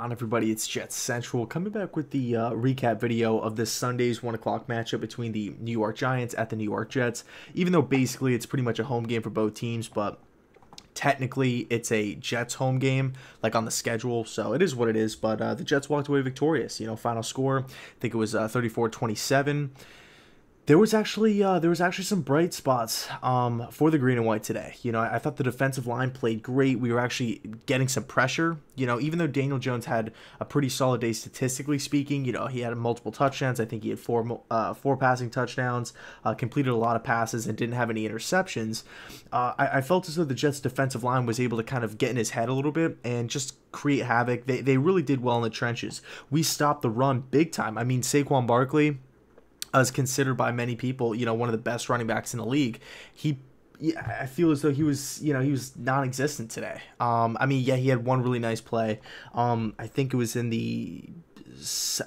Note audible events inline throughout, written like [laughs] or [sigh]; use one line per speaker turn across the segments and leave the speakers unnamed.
on, everybody? It's Jets Central coming back with the uh, recap video of this Sunday's 1 o'clock matchup between the New York Giants at the New York Jets. Even though basically it's pretty much a home game for both teams, but technically it's a Jets home game, like on the schedule, so it is what it is. But uh, the Jets walked away victorious. You know, final score, I think it was uh, 34 27 there was actually uh, there was actually some bright spots um, for the green and white today. You know, I, I, thought the defensive line played great. We were actually getting some pressure. You know, even though Daniel Jones had a pretty solid day statistically speaking, you know, he had multiple touchdowns. I think he had four uh, four passing touchdowns, uh, completed a lot of passes, and didn't have any interceptions. Uh, I, I felt as though the Jets' defensive line was able to kind of get in his head a little bit and just create havoc. They they really did well in the trenches. We stopped the run big time. I mean, Saquon Barkley as considered by many people, you know, one of the best running backs in the league. He I feel as though he was, you know, he was non-existent today. Um, I mean, yeah, he had one really nice play. Um, I think it was in the,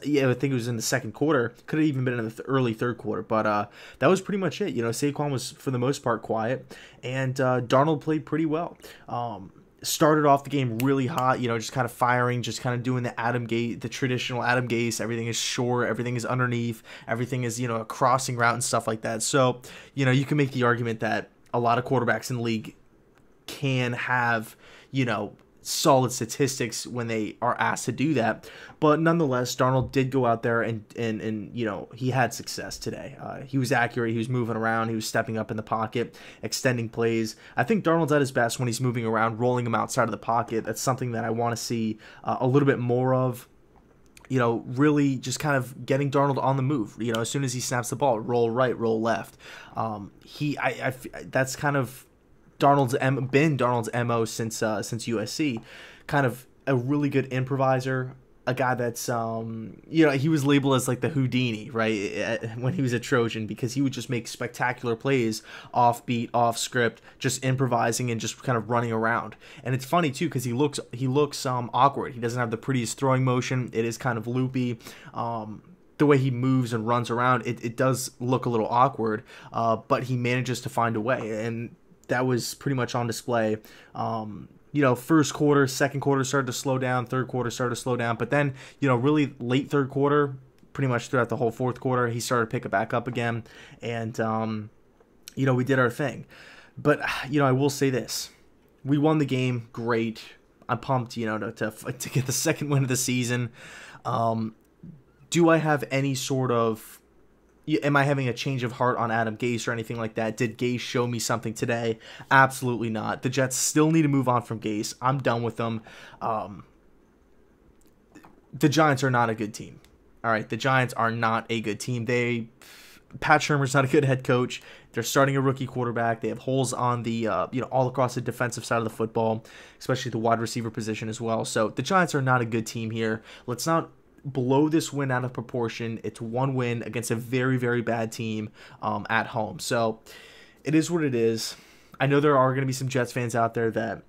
yeah, I think it was in the second quarter. Could have even been in the th- early third quarter, but uh, that was pretty much it. You know, Saquon was for the most part quiet, and uh, Darnold played pretty well. Um, started off the game really hot, you know, just kind of firing, just kind of doing the Adam Gase, the traditional Adam Gase. Everything is short, everything is underneath, everything is, you know, a crossing route and stuff like that. So, you know, you can make the argument that a lot of quarterbacks in the league can have, you know, solid statistics when they are asked to do that. But nonetheless, Darnold did go out there and and and you know he had success today. Uh, he was accurate. He was moving around. He was stepping up in the pocket, extending plays. I think Darnold's at his best when he's moving around, rolling him outside of the pocket. That's something that I want to see uh, a little bit more of you know, really just kind of getting Darnold on the move. You know, as soon as he snaps the ball, roll right, roll left. Um, he, I, I, that's kind of Darnold's M, been Darnold's mo since uh, since USC, kind of a really good improviser, a guy that's um you know he was labeled as like the Houdini right when he was a Trojan because he would just make spectacular plays off beat off script just improvising and just kind of running around. And it's funny too because he looks he looks um awkward. He doesn't have the prettiest throwing motion. It is kind of loopy. Um the way he moves and runs around, it, it does look a little awkward, uh, but he manages to find a way. And that was pretty much on display. Um, you know, first quarter, second quarter started to slow down, third quarter started to slow down, but then, you know, really late third quarter, pretty much throughout the whole fourth quarter, he started to pick it back up again, and um, you know, we did our thing. But you know, I will say this: we won the game, great. I'm pumped, you know, to to, [laughs] to get the second win of the season. Um, do I have any sort of am I having a change of heart on Adam Gase or anything like that? Did Gase show me something today? Absolutely not. The Jets still need to move on from Gase. I'm done with them. Um, the Giants are not a good team. All right, the Giants are not a good team. They Pat Shurmur's not a good head coach. They're starting a rookie quarterback. They have holes on the uh, you know all across the defensive side of the football, especially the wide receiver position as well. So the Giants are not a good team here. Let's not blow this win out of proportion. It's one win against a very, very bad team um, at home. So it is what it is. I know there are going to be some Jets fans out there that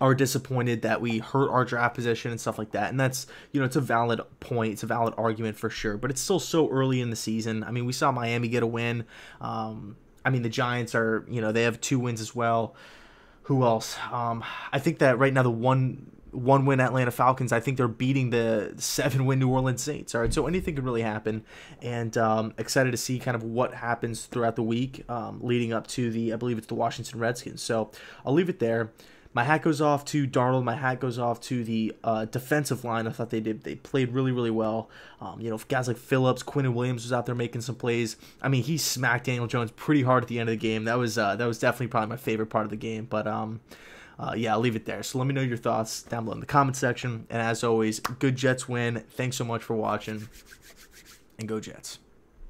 are disappointed that we hurt our draft position and stuff like that. And that's, you know, it's a valid point. It's a valid argument for sure. But it's still so early in the season. I mean, we saw Miami get a win. Um, I mean, the Giants are, you know, they have two wins as well. Who else? Um, I think that right now the one one win Atlanta Falcons. I think they're beating the seven win New Orleans Saints. All right, so anything could really happen, and um, excited to see kind of what happens throughout the week um, leading up to the I believe it's the Washington Redskins. So I'll leave it there. My hat goes off to Darnold. My hat goes off to the uh, defensive line. I thought they did. They played really, really well. Um, you know, guys like Phillips, Quinnen Williams was out there making some plays. I mean, he smacked Daniel Jones pretty hard at the end of the game. That was uh, that was definitely probably my favorite part of the game. But um, uh, yeah, I'll leave it there. So let me know your thoughts down below in the comment section. And as always, good Jets win. Thanks so much for watching, and go Jets.